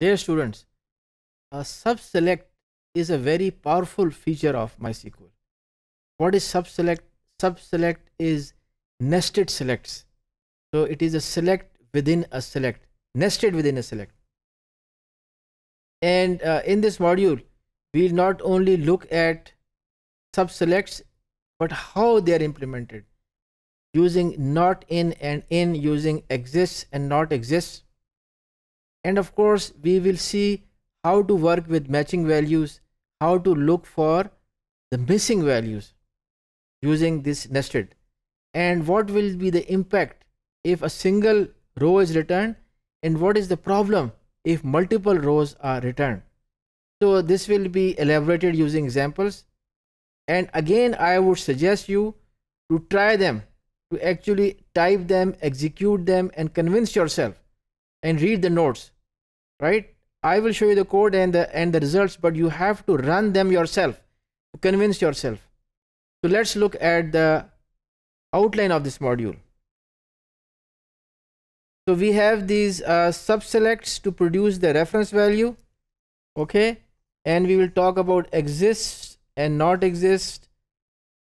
Dear students, a sub-select is a very powerful feature of MySQL. What is sub-select? Sub-select is nested selects. So it is a select within a select, nested within a select. And uh, in this module, we'll not only look at sub-selects, but how they are implemented using not in and in, using exists and not exists and of course we will see how to work with matching values how to look for the missing values using this nested. And what will be the impact if a single row is returned? And what is the problem if multiple rows are returned? So this will be elaborated using examples. And again i would suggest you to try them to actually type them execute them and convince yourself and read the notes right? I will show you the code and the and the results but you have to run them yourself to convince yourself. So let's look at the outline of this module. So we have these uh, subselects to produce the reference value okay? And we will talk about exist and not exist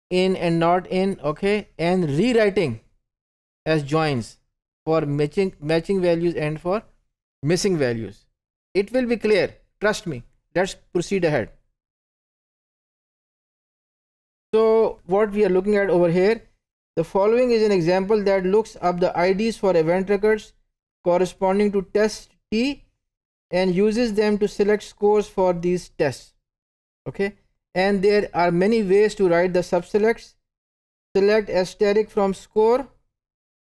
in and not in okay? And rewriting as joins for matching matching values and for missing values it will be clear. Trust me. Let's proceed ahead. So what we are looking at over here the following is an example that looks up the IDs for event records corresponding to test T and uses them to select scores for these tests. Okay? And there are many ways to write the subselects. Select asterisk from score.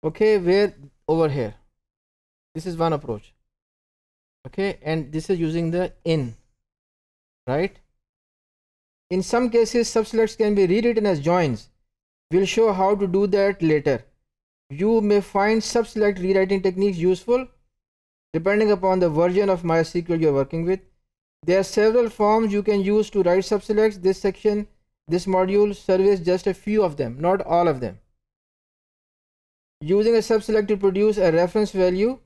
Okay? Where? Over here. This is one approach okay and this is using the in right? In some cases subselects can be rewritten as joins. We'll show how to do that later. You may find subselect rewriting techniques useful depending upon the version of mysql you're working with. There are several forms you can use to write subselects. This section this module surveys just a few of them not all of them. Using a subselect to produce a reference value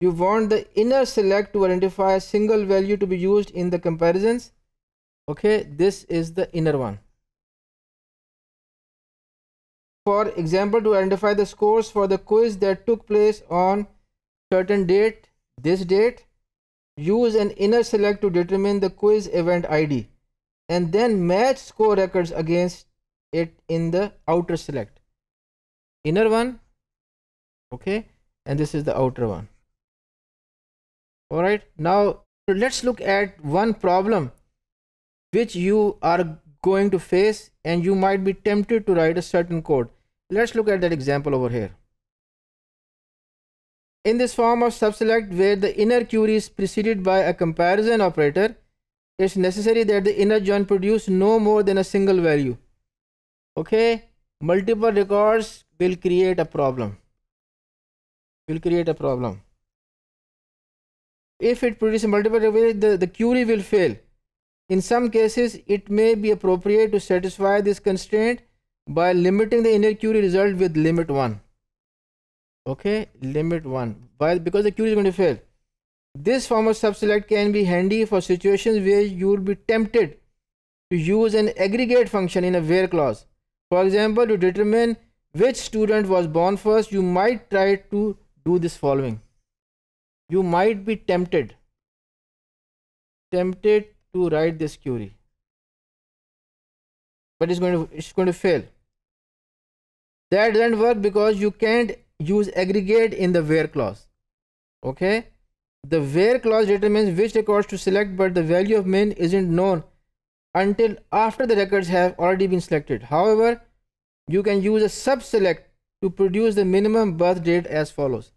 you want the inner select to identify a single value to be used in the comparisons? Okay this is the inner one. For example to identify the scores for the quiz that took place on certain date this date use an inner select to determine the quiz event id and then match score records against it in the outer select. Inner one okay and this is the outer one all right. Now let's look at one problem which you are going to face and you might be tempted to write a certain code. Let's look at that example over here. In this form of subselect where the inner query is preceded by a comparison operator it's necessary that the inner join produce no more than a single value. Okay? Multiple records will create a problem. Will create a problem if it produces multiple records, the, the query will fail. In some cases, it may be appropriate to satisfy this constraint by limiting the inner query result with limit 1. Okay, limit 1. Why? Because the query is going to fail. This form of subselect can be handy for situations where you will be tempted to use an aggregate function in a where clause. For example, to determine which student was born first, you might try to do this following you might be tempted tempted to write this query but it's going to it's going to fail. That doesn't work because you can't use aggregate in the where clause okay? The where clause determines which records to select but the value of min isn't known until after the records have already been selected. However you can use a sub select to produce the minimum birth date as follows.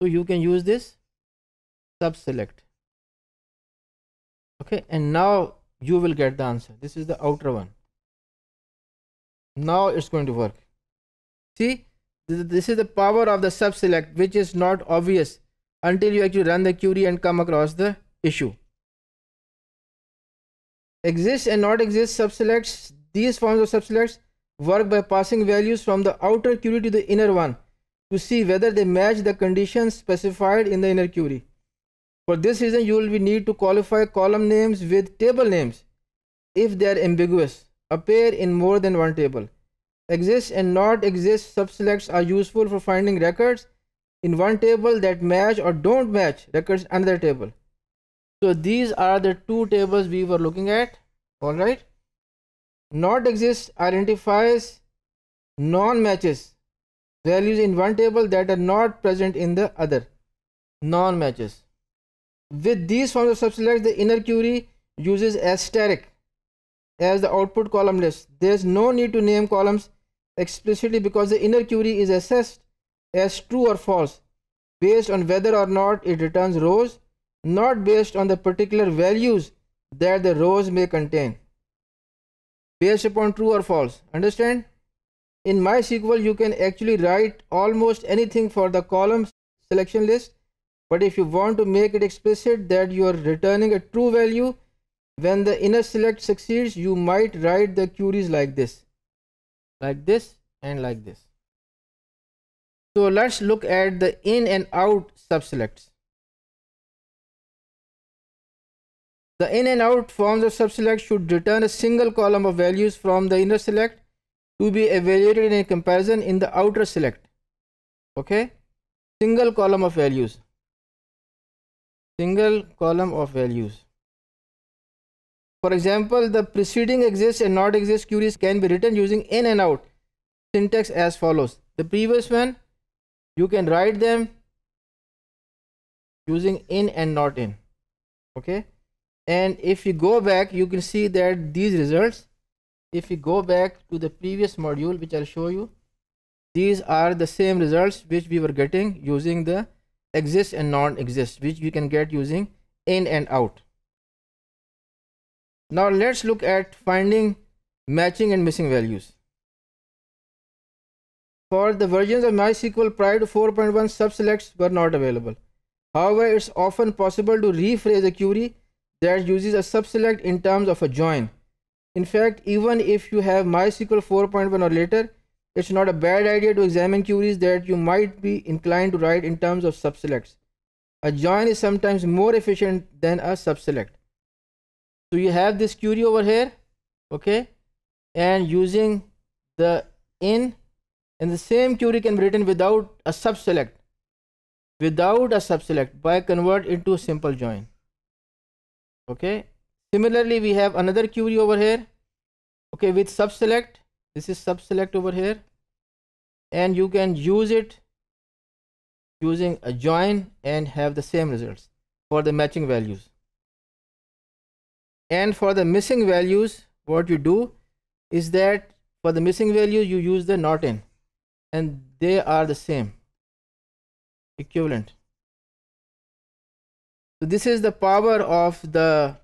So you can use this sub select okay and now you will get the answer. This is the outer one. Now it's going to work. See this is the power of the sub select which is not obvious until you actually run the query and come across the issue. Exist and not exist subselects these forms of subselects work by passing values from the outer query to the inner one to see whether they match the conditions specified in the inner query For this reason, you will need to qualify column names with table names if they are ambiguous, appear in more than one table. Exist and not exist subselects are useful for finding records in one table that match or don't match records another table. So these are the two tables we were looking at. All right. Not exist identifies non-matches values in one table that are not present in the other non-matches. With these forms of subselects, the inner query uses asterisk as the output column list. There is no need to name columns explicitly because the inner query is assessed as true or false based on whether or not it returns rows, not based on the particular values that the rows may contain. Based upon true or false. Understand? In MySQL, you can actually write almost anything for the column selection list but if you want to make it explicit that you are returning a true value when the inner select succeeds you might write the queries like this. Like this and like this. So let's look at the in and out subselects. The in and out forms of subselect should return a single column of values from the inner select to be evaluated in a comparison in the outer select. Okay? Single column of values single column of values. For example, the preceding exists and not exists queries can be written using in and out syntax as follows. The previous one, you can write them using in and not in. Okay. And if you go back, you can see that these results, if you go back to the previous module, which I'll show you, these are the same results which we were getting using the exist and non-exist which we can get using in and out. Now let's look at finding matching and missing values. For the versions of MySQL prior to 4.1 subselects were not available. However, it's often possible to rephrase a query that uses a subselect in terms of a join. In fact, even if you have MySQL 4.1 or later, it's not a bad idea to examine queries that you might be inclined to write in terms of subselects. A join is sometimes more efficient than a subselect. So you have this query over here, okay, and using the in, and the same query can be written without a subselect, without a subselect by convert into a simple join. Okay. Similarly, we have another query over here, okay, with subselect this is subselect over here and you can use it using a join and have the same results for the matching values. And for the missing values what you do is that for the missing value you use the not in and they are the same equivalent. So this is the power of the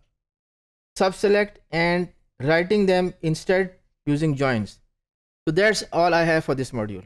subselect and writing them instead using joins. So that's all I have for this module.